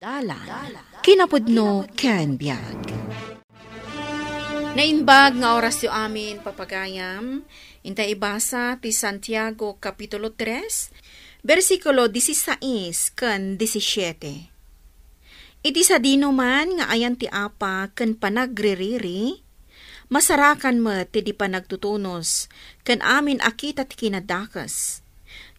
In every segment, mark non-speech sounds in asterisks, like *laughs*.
Dalan, kinapudno ken biag. Naimbag nga oras yu amin papagayam, intay ibasa ti Santiago Kapitulo 3, versikulo 16 ken 17. Iti sa dino man nga ayan ti apa ken panagririri, masarakan mo ti di panagtutunos ken amin akita ti kinadakas.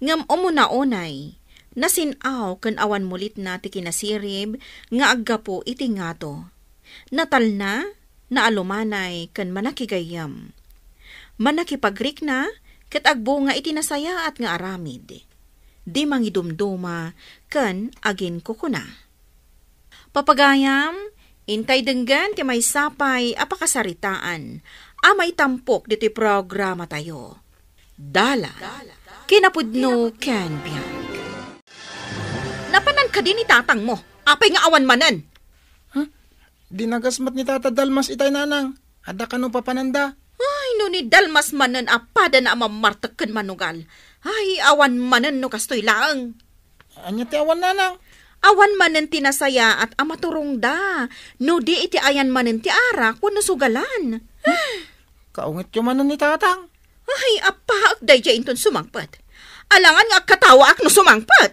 Ngam umuna-unay, Nasinaw kan awan mulit na ti kinasirib nga aggapo iti ngato. Natal na, naalumanay kan manakigayam. Manakipagrik na, kat agbo nga iti nasaya at nga aramid. Di mangidumduma kan agin kukuna. Papagayam, intay denggan ti may sapay apakasaritaan, amay tampok diti programa tayo. Dala, kinapudno can biyan. Napanan ka din ni tatang mo. Apay nga awan manan. Dinagasmat ni Tata Dalmas itay nanang. Ada ka no papananda. Ay, no ni dalmas manan apada na amamartakan manugal. Ay, awan manan no kastoy laang. Anya ti awan nanang. Awan manan tinasaya at amaturong da. No di iti ayan manan ti ara kung nasugalan. Kaungit yung manan ni tatang. Ay, apa ak day inton sumangpat. Alangan nga katawa ak no sumangpat.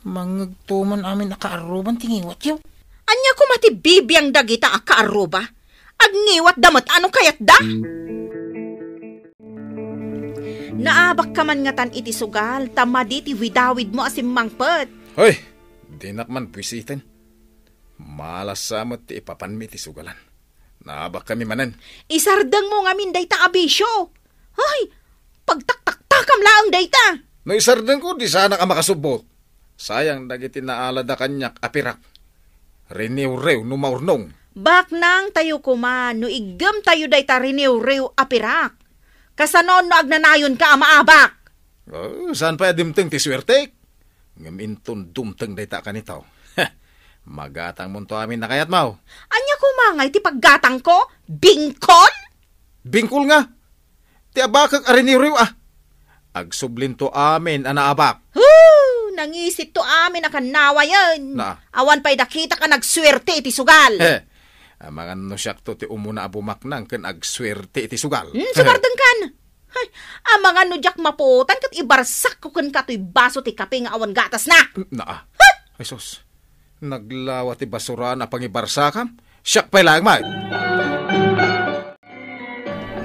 Mangagtuman amin nakaaruban tingiwat yaw. Anya ko mati bibiyang dagita ak kaaruba. Agniwat damat ano kayat da? Naabak ka man nga tan iti sugal, tama di ti widawid mo asim mangpet. Hoy, di nakman pwisitin. Malas samot ti ipapanmi ti sugalan. Naabak kami manan. Isardang mo nga min dayta abisyo. Ay, pagtaktaktakam laang dayta. No isardan ko, di sana ka makasubot. Sayang dagiti naalad na kanyak apirak. Riniw-rew numaurnong. Bak nang tayo kuman, no igam tayo dayta riniw rew apirak. Kasanon no agnanayon ka amaabak. Oh, saan pa dimteng ti swerte? Ngaminton dumteng dayta kanitaw. *laughs* Magatang mo to amin na kayat mau. Anya kumangay ti paggatang ko? Bingkon? Bingkul nga. Ti abakag ariniw-rew ah. Agsublin to amin anaabak. Hoo! Nangisit to amin na kanawa yan. Na. Awan pa'y nakita ka nagswerte iti sugal. Eh, ang mga no siyak to ti umuna abumaknang kan agswerte iti sugal. Hmm, sumardeng kan. Ay, ang mga nudyak maputan kat ibarsak ko kan kato'y baso ti kape nga awan gatas na. Na. Ay sus. Naglawa ti basura na pangibarsakam. Siyak pa lang may.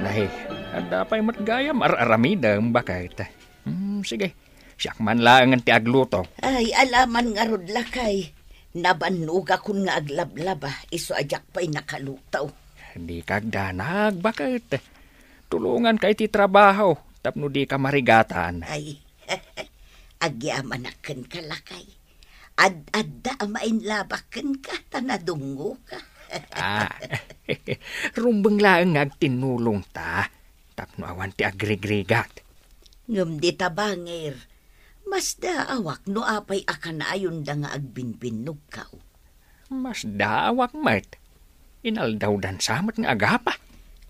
Alay, ada pa'y matgayam ar-aramidang bakit. Hmm, sige, siyak man lang ti agluto. Ay, alaman nga rod lakay. Nabanuga kun nga aglablaba, iso ajak pa'y nakalutaw. Di kagdanag, bakit? Tulungan kay ti trabaho, tapno di ka marigatan. Ay, *laughs* agyaman aken ka lakay. Ad-adda amain labaken ka, tanadungo ka. *laughs* ah, *laughs* rumbeng lang nga tinulong ta, tapno awan ti agrigrigat. Ngam di tabangir, mas daawak no apay akan ayon da nga agbinbinog ka. Mas dawak mat. Inaldaw dan samat nga agapa.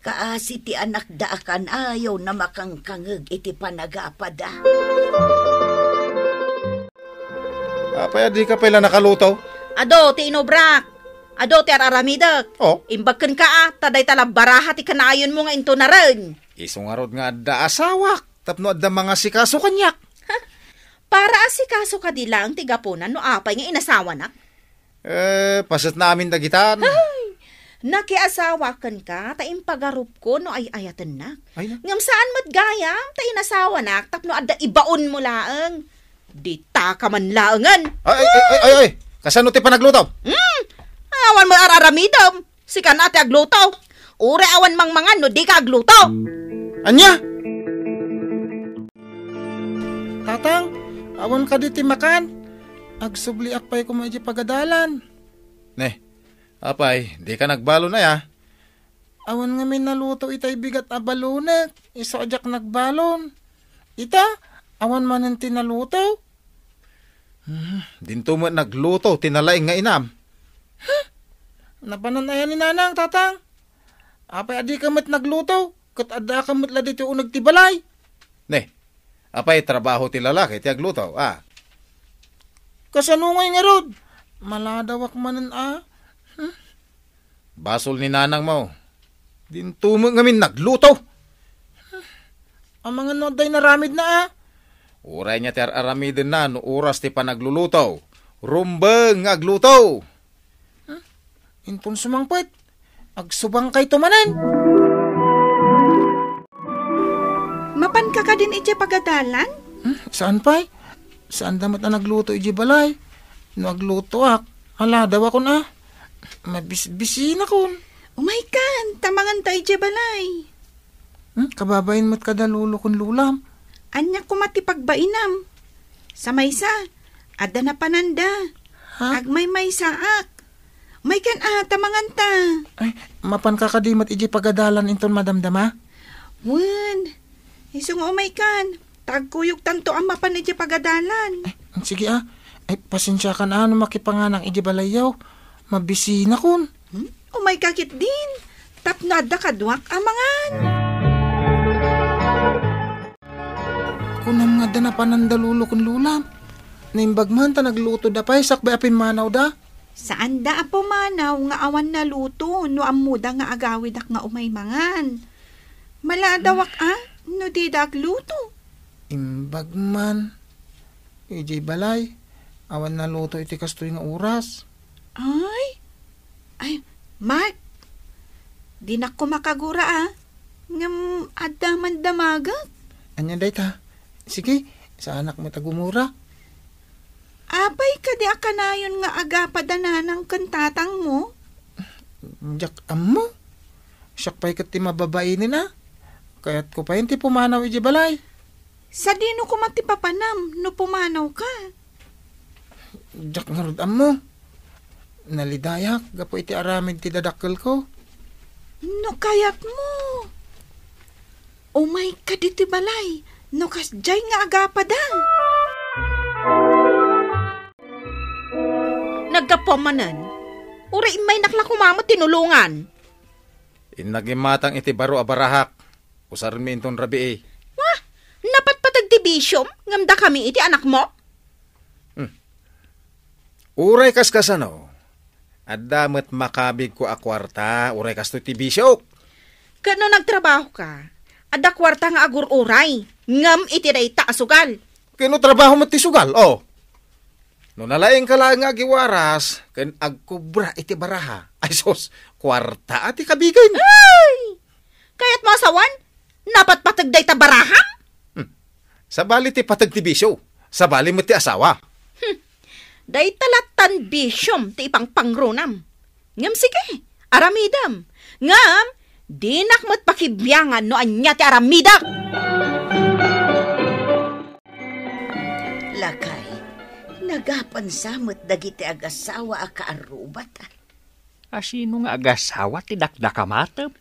Kaasi ti anak da akan ayaw na makangkangag iti panagapada. Apay, di ka pala nakalutaw. Ado, ti inobrak. Ado, ti araramidak. Oh, Imbagkan ka ah, taday tala baraha ti kanayon mo nga into na rin. isungarod nga da asawak. Tapno adda mga sikaso kanyak. Para asikaso ka di lang ti gapunan no apay nga inasawa na. Eh, pasat namin dagitan. Nakiasawa kan ka, ta impagarup ko no ay ayatan na. Ay na. Ngam saan mat gaya, ta inasawa na, tapno adda ibaon mo laang. Di ta ka man laangan. Ay, ay, ay, ay, ay. Kasano ti panagluto? Hmm, awan mo araramidam. Sika na ti agluto. Ure awan mang mangan no di ka agluto. Anya? Tatang, awan ka di ti makan. Agsubli akpay ko medyo pagadalan. Ne, apay, di ka nagbalo na ya. Awan nga may naluto itay bigat a balunek. Iso ajak nagbalon. Ita, awan man ang tinaluto. Dinto mo nagluto, tinalaing nga inam. Napanan ayan ni nanang, tatang. Apay adi ka mat nagluto. Kat ada ka mat ladito unag ti balay. Ne, apay trabaho ti lalaki ti agluto. Ah, kasanungay nga rod. Maladawak manan ah. Basol ni nanang mo. Dintumo ngamin nagluto. Ang mga noday na ramid na ah. Uray niya ter aramidin na no oras ti panagluluto. Rumbeng nga agluto. Inton sumangpet. Agsubang kay tumanan. Mapan ka ka din iti pagadalan? Hmm? Saan pa'y? Saan damat na nagluto iji balay? No agluto ak. Hala daw ako na. Mabis-bisi na kun. Umay kan, tamangan tayo iti balay. Hmm? Kababayin mo't kadalulo kun lulam. Anya kumati pagbainam. Sa maysa, ada na pananda. Ha? Agmay may saak. May kan ah, tamangan ta. Ay, mapan kakadimat iji pagadalan inton madamdama. Wan, isong umay kan. Tagkuyog tanto ang mapan iti pagadalan. Ay, sige ah. Ay, pasensya ka na ano makipanganang iji balayaw. Mabisi na kun. Hmm? Umay kakit din. Tapnada kadwak amangan. Kunam nga da na panandalulo kun lulam. Naimbag man ta nagluto da pa'y sakbay apin manaw da. Saan da apo manaw nga awan na luto no amuda nga agawid ak nga umay mangan. Maladawak ah, no di dagluto. Imbag man. Iji balay. Awan na luto iti kastoy nga oras. Ay, ay, Mark, di na ko makagura ah. Ngam adaman damagat. Anya day ta. Sige, sa anak mo tagumura. Apay ka di akanayon nga aga padanan kantatang mo. Jak amo. Siyak pa'y kat ti mababae ni na. Kaya't ko pa ti pumanaw iji balay. Sa dino ko matipapanam no pumanaw ka. Jak nga rod amo. Nalidayak, gapo iti aramid ti dadakkel ko. No kayat mo. Umay ka diti balay. No kasjay nga aga padang. Nagkapamanan. Uri may nakla kumamot tinulungan. Inagimatang iti baro abarahak. Usarin mi inton rabi eh. Wah, napat patag ti bisyom, ngamda kami iti anak mo. Uray kas kasano. Adamat makabig ko akwarta. Uray kas to ti bisyok. Kano nagtrabaho ka? Ada kwarta nga agur uray. Ngam iti day taasugal. Kano trabaho mo ti sugal, oh. No nalaing ka lang nga giwaras, kan agkubra iti baraha. Ay sos, kwarta ati kabigay. Ay! Kaya't masawan, napat patag day tabaraham? Sa bali ti patag ti bisyo. Sa bali mo ti asawa. Day talatan bisyom ti ipang pangrunam. Ngam sige, aramidam. Ngam, dinak mat pakibyangan no anya ti aramidak. Lakay, nagapan samot dagiti agasawa a kaarubat. Asino nga agasawa ti dakdakamatem?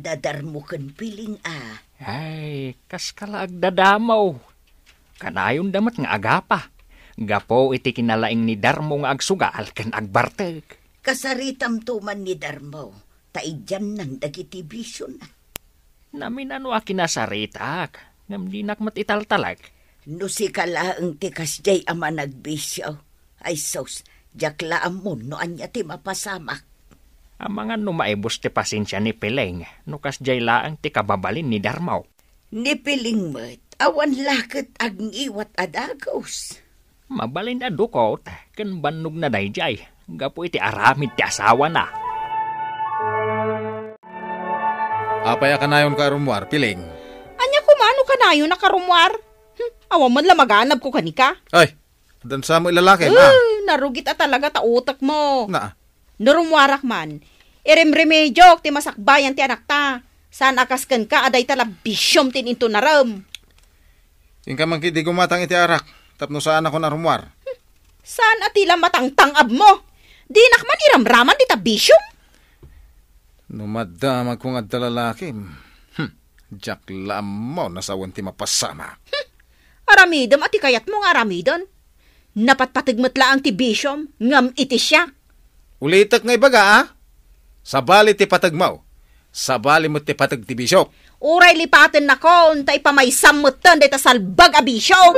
Dadarmo ken piling ah. Ay, kas kala agdadamaw. Kanayon damat nga agapa. Gapo iti kinalaing ni Darmo nga agsugal ken agbarteg. Kasaritam tuman ni Darmo. Taidyan ng dagiti bisyon. ah. Namin ano a kinasaritak. Ngam di nakmat italtalag. No si kalaang ti kasjay ama nagbisyo. Ay sos, jaklaam mo no anya ti mapasamak. Ang mga numaibos ti pasensya ni Peleng. Nukas jay laang ti kababalin ni Darmaw. Ni piling mo't, awan lakit ang iwat adagos. Mabalin na dukot. Ken bannog na dayjay. Gapo iti aramid ti asawa na. Apaya ka na yun ka rumwar, piling. Anya kumano ka na yun nakarumwar? Hm, awa man lamaganap ko kanika. Ay, dan sa mo ilalaki na. Narugit at talaga ta utak mo. Na, Narumwarak man. Irem remedyo, ti masakbayan ti anak ta. Saan akaskan ka, aday tala bisyom tin into naram. yung ka man di gumatang iti arak. Tapno saan ako na rumwar. Saan *laughs* atila matangtangab mo? Di nakman iramraman di ta bisyom? Numadamag kong adda lalaki. Hm, Jack lam mo nasawan ti mapasama. *laughs* Aramidam ati kayat mo nga aramidon. Napatpatigmat laang ti bisyom, ngam iti siya. Ulitak nga ibaga, ah? Sabali ti patagmaw. Sabali mo ti patag ti bisyok. Uray lipaten na ko, untay pa may samutan dita salbag a bisyom.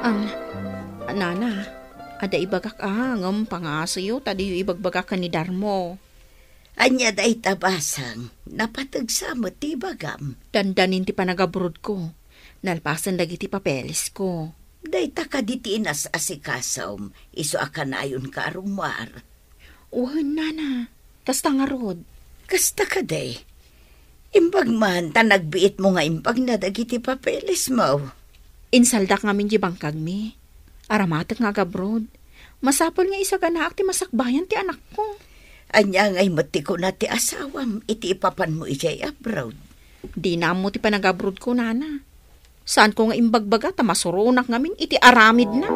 Ang, nana, ada ibagak ah, ngam pangasayo, tadi yung ibagbagak ka ni Darmo. Anya day tabasang, napatagsa mo ti bagam. Dandanin ti panagabrod ko. Nalpasan lagi ti papeles ko. Day taka ditinas asikasom, iso akan ayon ka arumar. Uwan, nana. Kasta nga rod. Kasta ka day. Imbag man, ta nagbiit mo nga imbag na dagiti papeles mo. Insaldak ngamin di bangkag mi. Aramatak nga gabrod. Masapol nga isa ganaak ti masakbayan ti anak ko. Anya ngay mati ko na ti asawam, iti ipapan mo ijay abroad. Di na mo ti panagabrod ko, nana. Saan ko nga imbagbaga ta masurunak ngamin iti aramid na.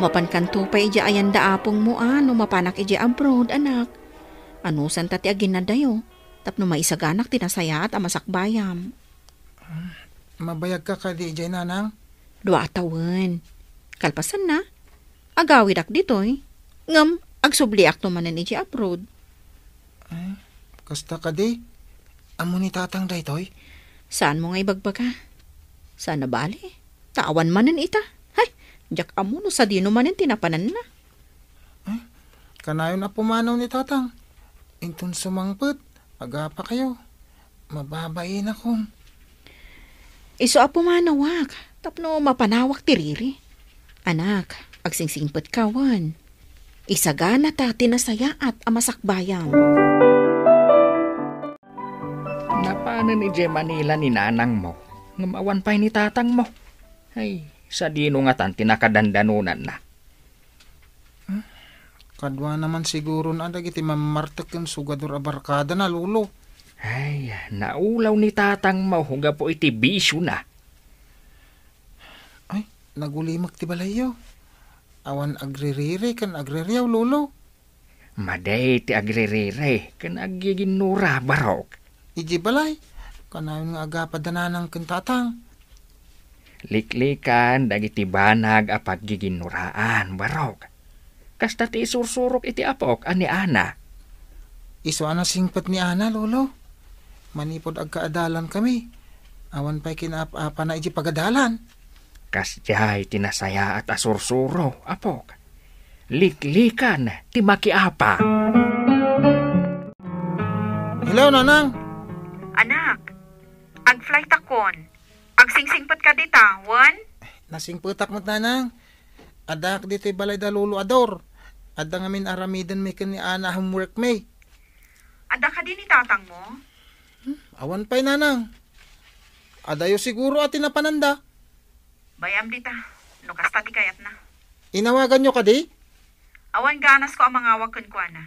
Mapankanto pa ija ayan da apong mo ano mapanak ija abroad, anak. Ano san tati agin na dayo? Tapno maisaganak tinasayat a masakbayam. Mabayag ka ka di jay nanang. Dua atawan. Kalpasan na. Agawid ak ditoy. Ngam, agsubli ak tumanan ija abroad. Kasta ka di. Amo ni tatang daytoy. Saan mo nga ibagbaga? Sana bali? Tawan manan ita. Hay, jak amo no sa dino manan tinapanan na. Kanayon na pumanaw ni tatang. Intun sumangpet. Agapa kayo. Mababain ako. Iso apo manawak. Tapno mapanawak tiriri. Anak, agsingsingpet kawan. Isagana ta tinasayaat amasakbayam. Napana ni Jem Manila ni nanang mo. Ngamawan pa ni tatang mo. Ay, sa dino nga tan tinakadandanunan na. Kadwa naman siguro na dagiti mamartek yung sugador abarkada na lulo. Ay, naulaw ni tatang mo. Huga po iti bisyo na. Ay, nagulimak ti balayo. Awan agririri kan agririyaw lulo. Maday ti agririre. Kan agiginura barok. Iji balay. Kanayon nga agapa dananang kentatang. Liklikan dagiti banag a paggiginuraan barok. Kasta ti isursurok iti apok ani ana. Iso ana singpet ni Ana, lolo. Manipod agkaadalan kami. Awan pa'y kinaap-apa na iji pagadalan. Kasjay tinasaya at asursuro apok. Liklikan ti makiapa. Hello, nanang. Anak, ag-flight akon. Agsingsingpet ka dita, wan? Nasingputak mo't nanang. Adak dito'y balay da lulo ador. Ada ngamin aramidan may ni Ana homework may. Ada ka din ni tatang mo? Awan pa'y nanang. Adayo siguro atin na pananda. Bayam dita. No kasta kayat na. Inawagan nyo ka di? Awan ganas ko ang mga wakan ko na.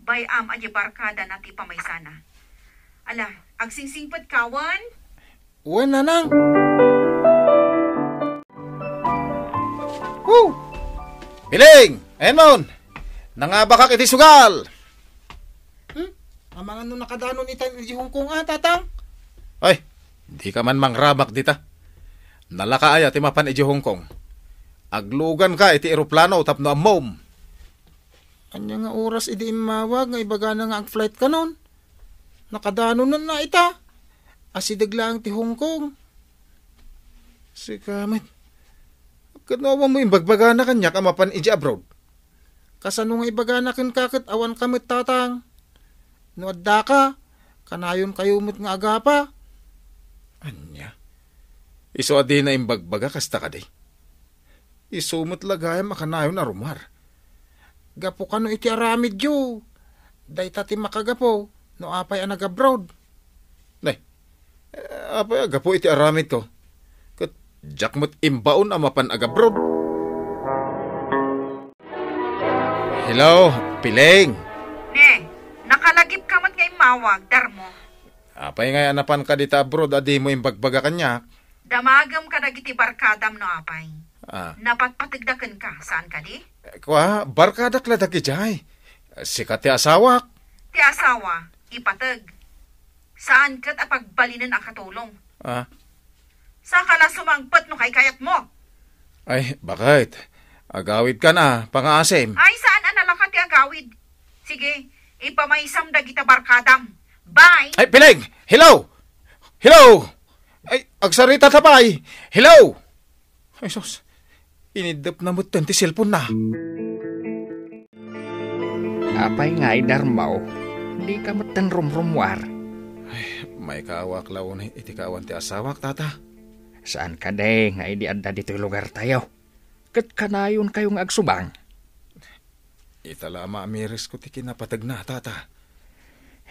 Bayam aja barkada na ti pamaysana. Ala, agsingsingpet kawan? Uwan nanang. Woo! Piling! Enon! Nangabakak iti sugal! Amangan no nakadanon itan iji Hong Kong ah, tatang. Ay, di ka man mangrabak dita. Nalakaaya ti mapan iti Hong Kong. Aglugan ka iti eroplano tapno amom. Anya nga oras idi imawag nga ibaga na nga ang flight ka nun. Nakadanon na na ita. Asidag lang ti Hong Kong. Si Kamit. Kanawa mo imbagbaga na kanya ka mapan iji abroad. Kasano nga ibaga na kin kakit awan kamit tatang. No adda ka. Kanayon kayo mo't nga agapa. Anya. Iso adi na imbagbaga kasta ka di. Isumot lagayam makanayon na rumar. Gapo ka no iti aramid yo. Day tati makagapo. No apay ang nag-abroad. Nay, eh, apa agapo iti aramid ko. Kat jakmot imbaon amapan agabroad. Hello, Piling. Ne, nakalagip ka mat ngay mawag, darmo. Apay nga anapan ka dita abroad adi mo imbagbaga kanya. Damagam ka dagiti barkadam no apay. Ah, Napatpatigdakan ka, saan ka di? kwa barkadak la dagi jay. Sikat ti asawak. Ti asawa, ipatag. Saan kat apagbalinan ang katulong? Ah, Sa kala sumangpet no kay kayat mo? ay, bakit? Agawid ka na, pangasim. Ay, saan ang nalaka ti agawid? Sige, ipamaisam dagita barkadam. Bye! Ay, Piling! Hello! Hello! Ay, agsarita tapay. Hello! Ay, sus. Inidap na mo ti cellphone na. Apay nga ay darmaw, di ka matan rumrumwar. May kaawak laon iti kaawan ti asawak, tata. Saan ka de nga di adda dito lugar tayo? Kat kanayon kayong agsubang. Itala maamiris ko ti kinapatag na, tata.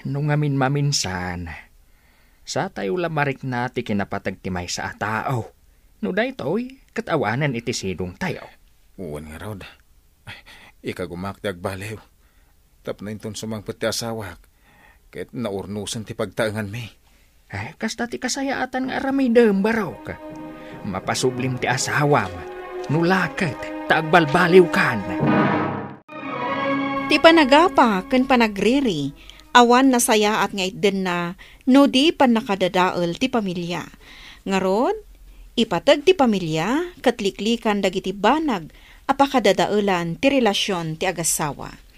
Nung amin maminsan, sa tayo lamarik na ti kinapatag ti may sa tao. No daytoy, katawanan iti sidong tayo. Uwan nga raw da. Ay, ika gumakdag balew. Tap na inton sumangpot ti asawak. Kahit naurnusan ti pagtaangan mi. Ay, kasta ti kasayaatan nga aramidem baraw ka. Mapasublim ti asawa ma. Nulakat, taagbalbaliw kan. Ti panagapa ken panagriri, awan na saya at ngay din na no di pan nakadadaol ti pamilya. Ngarod, ipatag ti pamilya, katliklikan dagiti banag, apakadadaolan ti relasyon ti agasawa.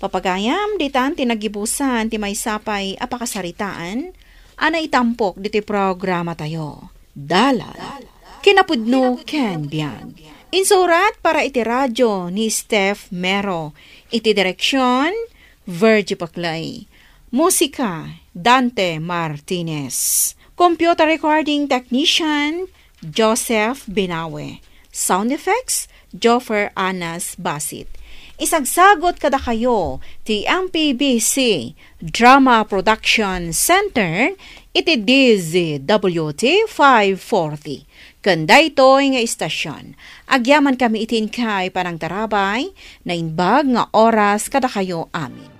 Papagayam ditan ti nagibusan ti may sapay apakasaritaan, ana itampok diti programa tayo. Dala. Kinapudno Ken Biag. Insurat para iti radyo ni Steph Mero. Iti direksyon, Virgie Paclay. Musika, Dante Martinez. Computer recording technician, Joseph Binawe. Sound effects, Joffer Anas Basit. Isagsagot kada kayo ti MPBC Drama Production Center iti DZWT 540. Kanda ito'y nga istasyon. Agyaman kami itin kay parang tarabay na inbag nga oras kada kayo amin.